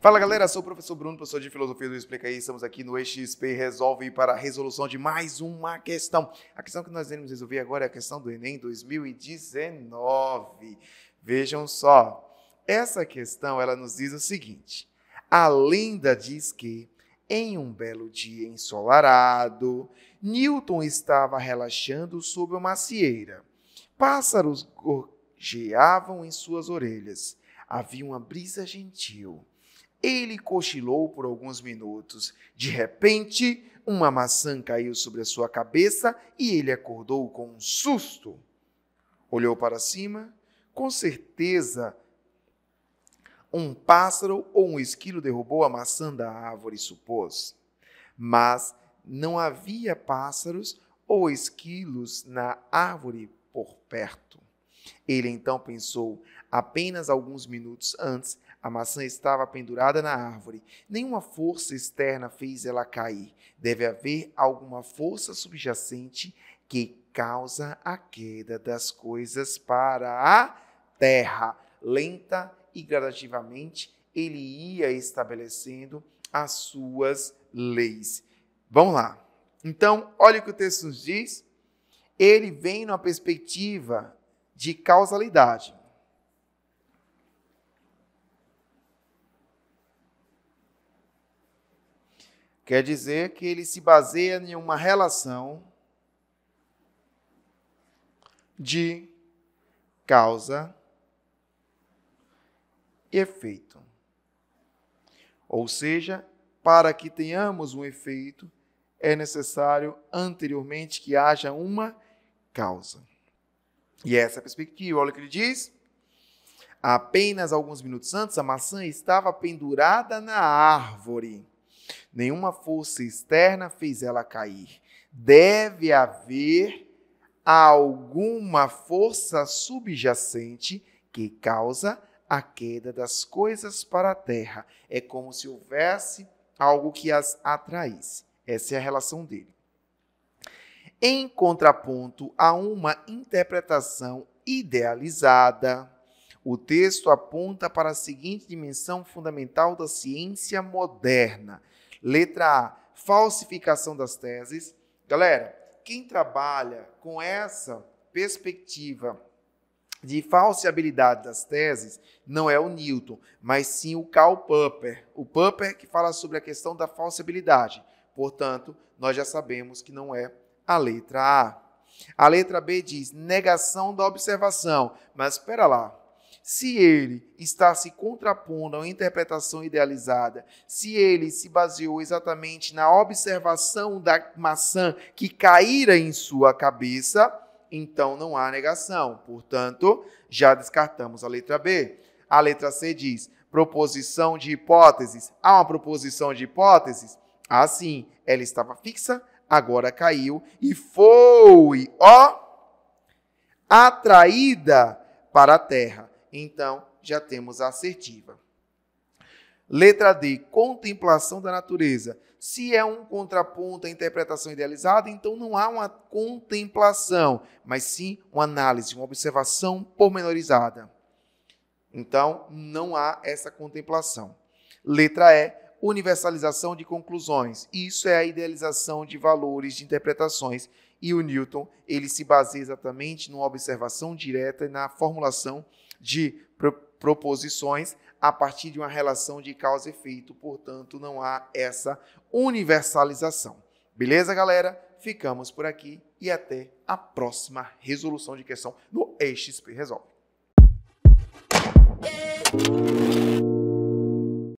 Fala galera, sou o professor Bruno, professor de Filosofia do Explica aí. Estamos aqui no EXP Resolve para a resolução de mais uma questão. A questão que nós iremos resolver agora é a questão do Enem 2019. Vejam só, essa questão ela nos diz o seguinte: a lenda diz que em um belo dia ensolarado, Newton estava relaxando sob uma macieira. Pássaros gorjeavam em suas orelhas. Havia uma brisa gentil. Ele cochilou por alguns minutos. De repente, uma maçã caiu sobre a sua cabeça e ele acordou com um susto. Olhou para cima. Com certeza, um pássaro ou um esquilo derrubou a maçã da árvore, supôs. Mas não havia pássaros ou esquilos na árvore por perto. Ele então pensou: apenas alguns minutos antes, a maçã estava pendurada na árvore. Nenhuma força externa fez ela cair. Deve haver alguma força subjacente que causa a queda das coisas para a terra. Lenta e gradativamente, ele ia estabelecendo as suas leis. Vamos lá. Então, olha o que o texto nos diz. Ele vem numa perspectiva de causalidade. Quer dizer que ele se baseia em uma relação de causa e efeito. Ou seja, para que tenhamos um efeito, é necessário anteriormente que haja uma causa. E essa é a perspectiva, olha o que ele diz. Apenas alguns minutos antes, a maçã estava pendurada na árvore Nenhuma força externa fez ela cair. Deve haver alguma força subjacente que causa a queda das coisas para a terra. É como se houvesse algo que as atraísse. Essa é a relação dele. Em contraponto a uma interpretação idealizada, o texto aponta para a seguinte dimensão fundamental da ciência moderna: Letra A, falsificação das teses. Galera, quem trabalha com essa perspectiva de falsibilidade das teses não é o Newton, mas sim o Karl Popper. O Popper que fala sobre a questão da falsibilidade. Portanto, nós já sabemos que não é a letra A. A letra B diz negação da observação. Mas espera lá, se ele está se contrapondo a uma interpretação idealizada, se ele se baseou exatamente na observação da maçã que caíra em sua cabeça, então não há negação. Portanto, já descartamos a letra B. A letra C diz proposição de hipóteses. Há uma proposição de hipóteses? Assim, ela estava fixa, agora caiu e foi, ó, atraída para a terra então já temos a assertiva. Letra D, contemplação da natureza. Se é um contraponto à interpretação idealizada, então não há uma contemplação, mas sim uma análise, uma observação pormenorizada. Então, não há essa contemplação. Letra E, universalização de conclusões. Isso é a idealização de valores de interpretações. E o Newton, ele se baseia exatamente numa observação direta e na formulação de proposições a partir de uma relação de causa e efeito, portanto, não há essa universalização. Beleza, galera? Ficamos por aqui e até a próxima resolução de questão no XP Resolve.